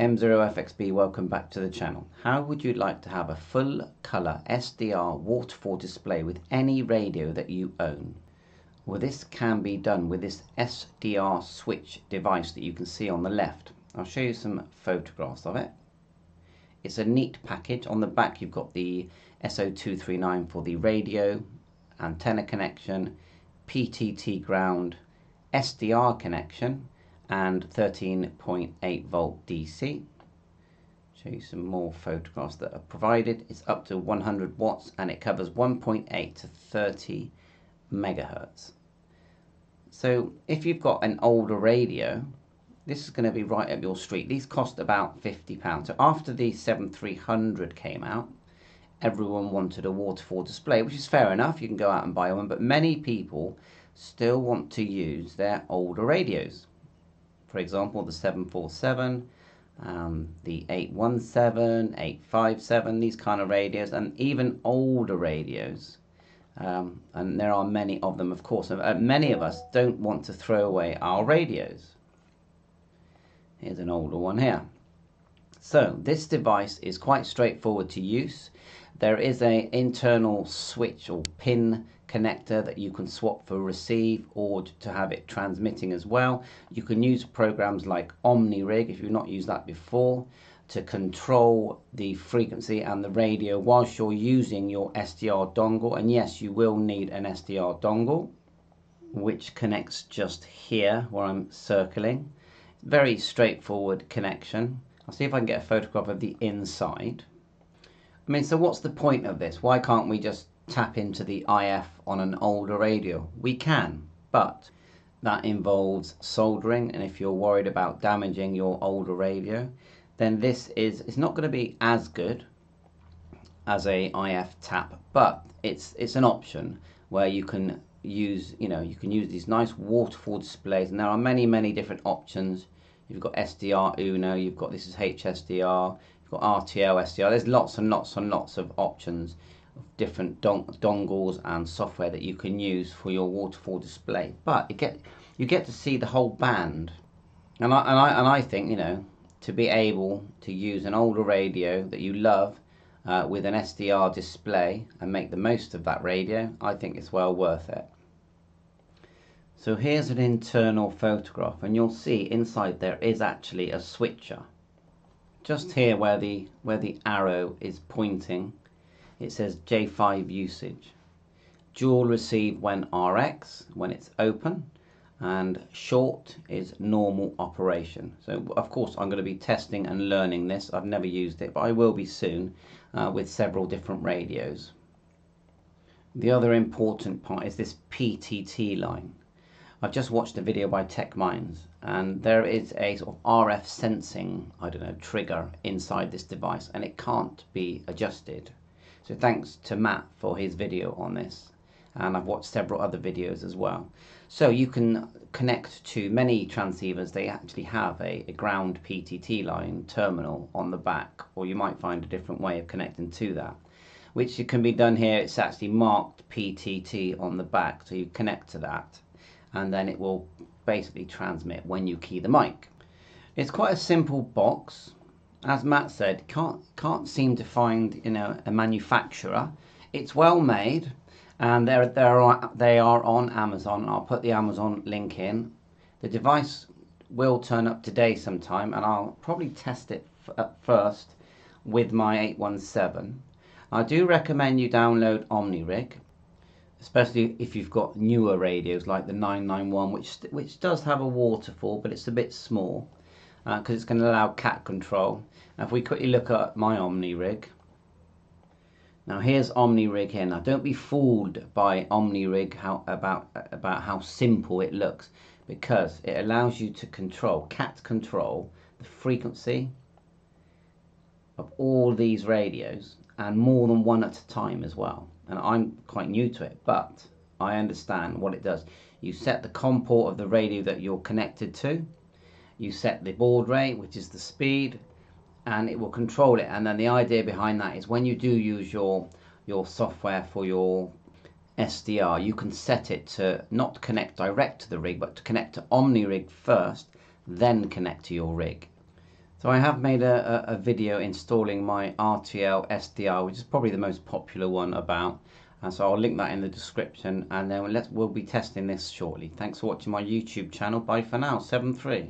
M0FXB, welcome back to the channel. How would you like to have a full color SDR waterfall display with any radio that you own? Well, this can be done with this SDR switch device that you can see on the left. I'll show you some photographs of it. It's a neat package. On the back, you've got the SO239 for the radio, antenna connection, PTT ground, SDR connection, and 13.8 volt DC. Show you some more photographs that are provided. It's up to 100 watts and it covers 1.8 to 30 megahertz. So if you've got an older radio, this is going to be right up your street. These cost about £50. So after the 7300 came out, everyone wanted a waterfall display, which is fair enough. You can go out and buy one, but many people still want to use their older radios for example, the 747, um, the 817, 857, these kind of radios, and even older radios. Um, and there are many of them, of course. Uh, many of us don't want to throw away our radios. Here's an older one here. So this device is quite straightforward to use. There is a internal switch or pin connector that you can swap for receive or to have it transmitting as well. You can use programs like OmniRig if you've not used that before to control the frequency and the radio whilst you're using your SDR dongle and yes you will need an SDR dongle which connects just here where I'm circling. Very straightforward connection. I'll see if I can get a photograph of the inside. I mean so what's the point of this? Why can't we just tap into the IF on an older radio? We can, but that involves soldering and if you're worried about damaging your older radio then this is it's not going to be as good as a IF tap but it's it's an option where you can use you know you can use these nice waterfall displays and there are many many different options. You've got SDRuno you've got this is HSDR you've got RTL SDR there's lots and lots and lots of options different don dongles and software that you can use for your waterfall display. But you get you get to see the whole band, and I and I and I think you know to be able to use an older radio that you love uh, with an SDR display and make the most of that radio, I think it's well worth it. So here's an internal photograph and you'll see inside there is actually a switcher. Just here where the where the arrow is pointing it says J5 usage. Dual receive when RX, when it's open, and short is normal operation. So of course I'm going to be testing and learning this. I've never used it, but I will be soon uh, with several different radios. The other important part is this PTT line. I've just watched a video by TechMinds and there is a sort of RF sensing, I don't know, trigger inside this device and it can't be adjusted so thanks to Matt for his video on this. And I've watched several other videos as well. So you can connect to many transceivers. They actually have a, a ground PTT line terminal on the back, or you might find a different way of connecting to that which can be done here. It's actually marked PTT on the back, so you connect to that, and then it will basically transmit when you key the mic. It's quite a simple box as Matt said, can't can't seem to find you know a manufacturer. It's well made, and they're they're they are on Amazon. I'll put the Amazon link in. The device will turn up today sometime, and I'll probably test it at first with my 817. I do recommend you download OmniRig, especially if you've got newer radios like the 991, which which does have a waterfall, but it's a bit small because uh, it's going to allow cat control. Now if we quickly look at my OmniRig, now here's OmniRig here. Now don't be fooled by OmniRig how, about, about how simple it looks because it allows you to control, cat control, the frequency of all these radios and more than one at a time as well. And I'm quite new to it, but I understand what it does. You set the COM port of the radio that you're connected to you set the baud rate which is the speed and it will control it and then the idea behind that is when you do use your your software for your SDR you can set it to not connect direct to the rig but to connect to OmniRig first then connect to your rig So I have made a, a, video installing my RTL SDR, which is probably the most popular one about. And so I'll link that in the description and then let's, we'll be testing this shortly. Thanks for watching my YouTube channel. Bye for now. 7-3.